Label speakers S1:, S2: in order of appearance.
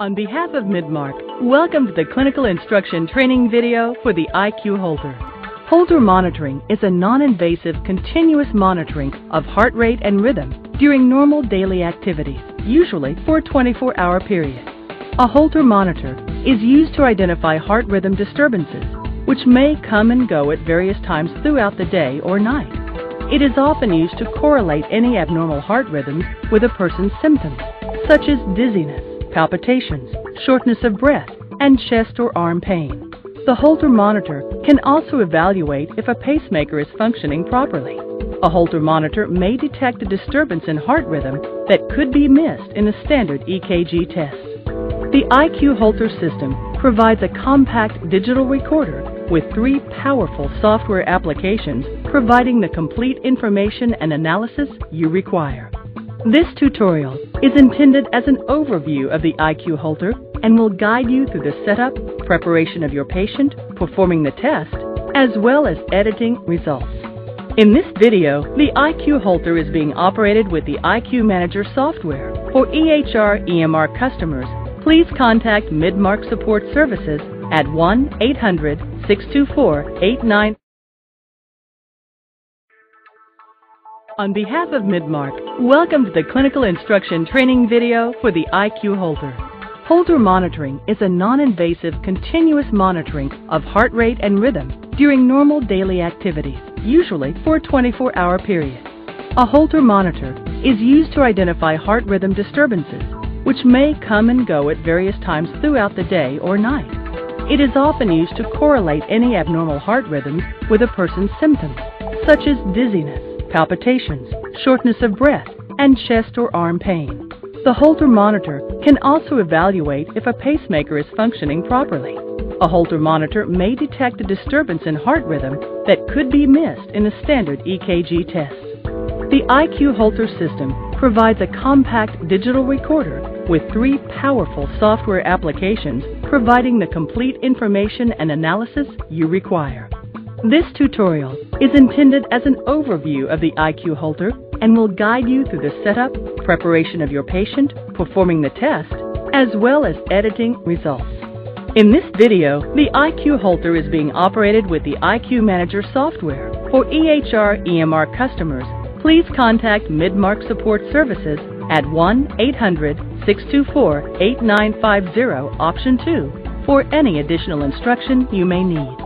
S1: On behalf of Midmark, welcome to the clinical instruction training video for the IQ Holter. Holter monitoring is a non-invasive continuous monitoring of heart rate and rhythm during normal daily activities, usually for a 24-hour period. A Holter monitor is used to identify heart rhythm disturbances, which may come and go at various times throughout the day or night. It is often used to correlate any abnormal heart rhythms with a person's symptoms, such as dizziness, palpitations, shortness of breath, and chest or arm pain. The Holter monitor can also evaluate if a pacemaker is functioning properly. A Holter monitor may detect a disturbance in heart rhythm that could be missed in a standard EKG test. The IQ Holter system provides a compact digital recorder with three powerful software applications providing the complete information and analysis you require. This tutorial is intended as an overview of the IQ Holter and will guide you through the setup, preparation of your patient, performing the test, as well as editing results. In this video, the IQ Holter is being operated with the IQ Manager software. For EHR EMR customers, please contact Midmark Support Services at 1 On behalf of Midmark, welcome to the clinical instruction training video for the IQ Holter. Holter monitoring is a non-invasive continuous monitoring of heart rate and rhythm during normal daily activities, usually for a 24-hour period. A Holter monitor is used to identify heart rhythm disturbances, which may come and go at various times throughout the day or night. It is often used to correlate any abnormal heart rhythms with a person's symptoms, such as dizziness, palpitations, shortness of breath, and chest or arm pain. The Holter monitor can also evaluate if a pacemaker is functioning properly. A Holter monitor may detect a disturbance in heart rhythm that could be missed in a standard EKG test. The IQ Holter system provides a compact digital recorder with three powerful software applications providing the complete information and analysis you require. This tutorial is intended as an overview of the IQ Holter and will guide you through the setup, preparation of your patient, performing the test, as well as editing results. In this video, the IQ Holter is being operated with the IQ Manager software. For EHR EMR customers, please contact Midmark Support Services at 1 800 624 8950 option 2 for any additional instruction you may need.